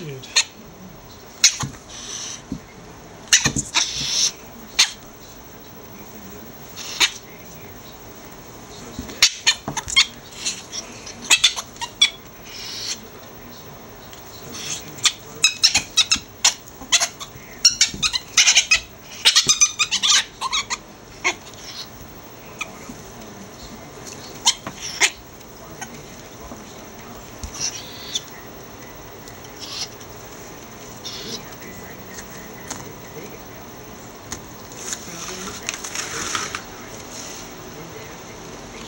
skewed.